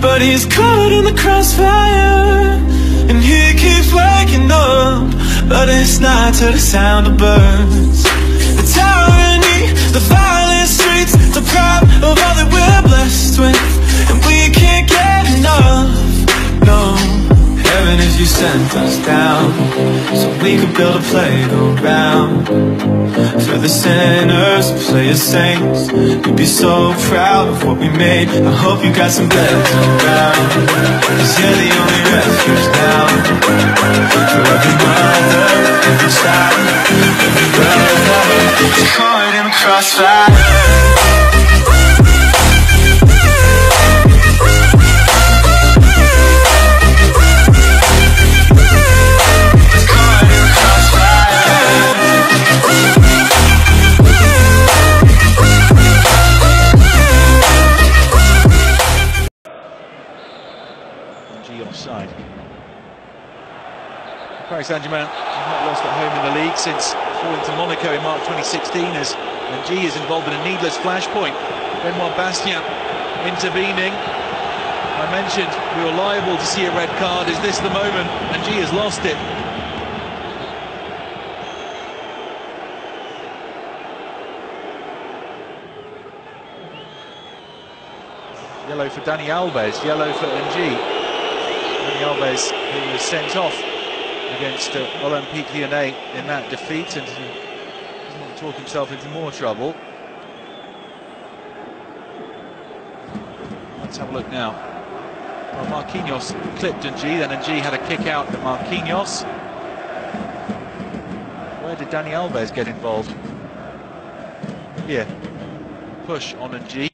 But he's caught in the crossfire. And he keeps waking up But it's not to the sound of birds you sent us down So we could build a playground For the sinners, play as saints. You'd be so proud of what we made. I hope you got some beds around. Cause you're the only refuge now. For every mother, every child Every brother. Caught in the crossfire Paris Saint-Germain have not lost at home in the league since falling to Monaco in March 2016 as G is involved in a needless flashpoint. Benoit Bastien intervening. I mentioned we were liable to see a red card. Is this the moment? And G has lost it. Yellow for Dani Alves, yellow for N'Jie. Dani Alves, who was sent off against uh, Olympique Lyonnais in that defeat and want to talk himself into more trouble. Let's have a look now. Well, Marquinhos clipped N'Jie, then N'Jie had a kick out at Marquinhos. Where did Dani Alves get involved? Here, push on N'Jie.